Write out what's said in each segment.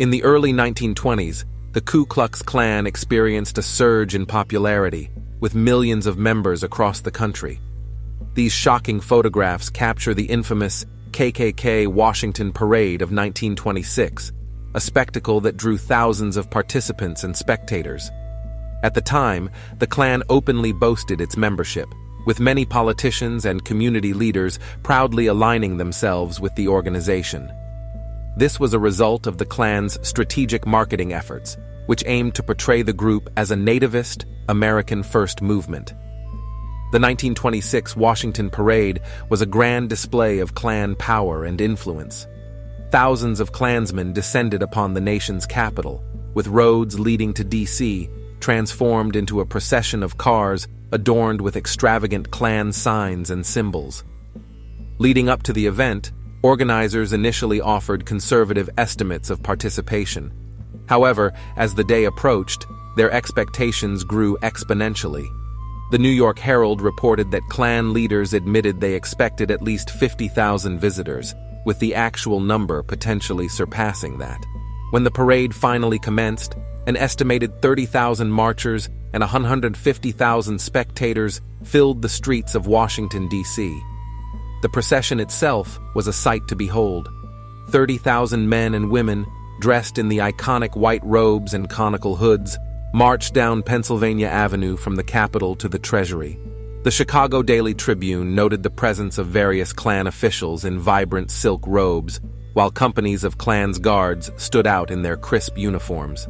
In the early 1920s, the Ku Klux Klan experienced a surge in popularity, with millions of members across the country. These shocking photographs capture the infamous KKK Washington Parade of 1926, a spectacle that drew thousands of participants and spectators. At the time, the Klan openly boasted its membership, with many politicians and community leaders proudly aligning themselves with the organization. This was a result of the Klan's strategic marketing efforts, which aimed to portray the group as a nativist, American First movement. The 1926 Washington Parade was a grand display of Klan power and influence. Thousands of Klansmen descended upon the nation's capital, with roads leading to D.C. transformed into a procession of cars adorned with extravagant Klan signs and symbols. Leading up to the event, organizers initially offered conservative estimates of participation. However, as the day approached, their expectations grew exponentially. The New York Herald reported that Klan leaders admitted they expected at least 50,000 visitors, with the actual number potentially surpassing that. When the parade finally commenced, an estimated 30,000 marchers and 150,000 spectators filled the streets of Washington, D.C. The procession itself was a sight to behold. 30,000 men and women, dressed in the iconic white robes and conical hoods, marched down Pennsylvania Avenue from the Capitol to the Treasury. The Chicago Daily Tribune noted the presence of various Klan officials in vibrant silk robes, while companies of Klan's guards stood out in their crisp uniforms.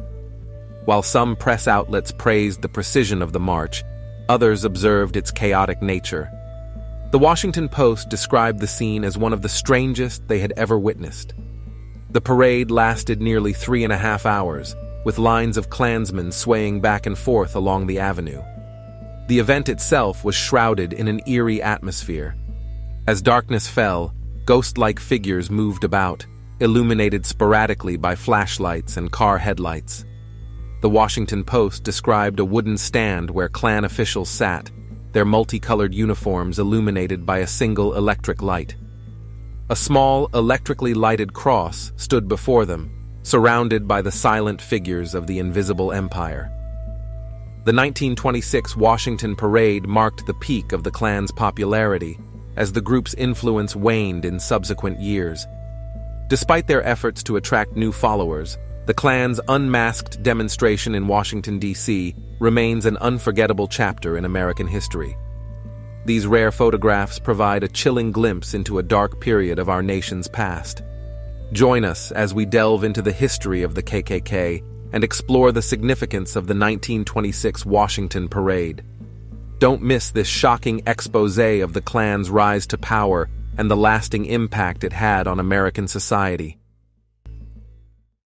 While some press outlets praised the precision of the march, others observed its chaotic nature. The Washington Post described the scene as one of the strangest they had ever witnessed. The parade lasted nearly three and a half hours, with lines of Klansmen swaying back and forth along the avenue. The event itself was shrouded in an eerie atmosphere. As darkness fell, ghost-like figures moved about, illuminated sporadically by flashlights and car headlights. The Washington Post described a wooden stand where Klan officials sat, their multicolored uniforms illuminated by a single electric light. A small, electrically lighted cross stood before them, surrounded by the silent figures of the invisible empire. The 1926 Washington Parade marked the peak of the Klan's popularity as the group's influence waned in subsequent years. Despite their efforts to attract new followers, the Klan's unmasked demonstration in Washington, D.C. remains an unforgettable chapter in American history. These rare photographs provide a chilling glimpse into a dark period of our nation's past. Join us as we delve into the history of the KKK and explore the significance of the 1926 Washington Parade. Don't miss this shocking expose of the Klan's rise to power and the lasting impact it had on American society.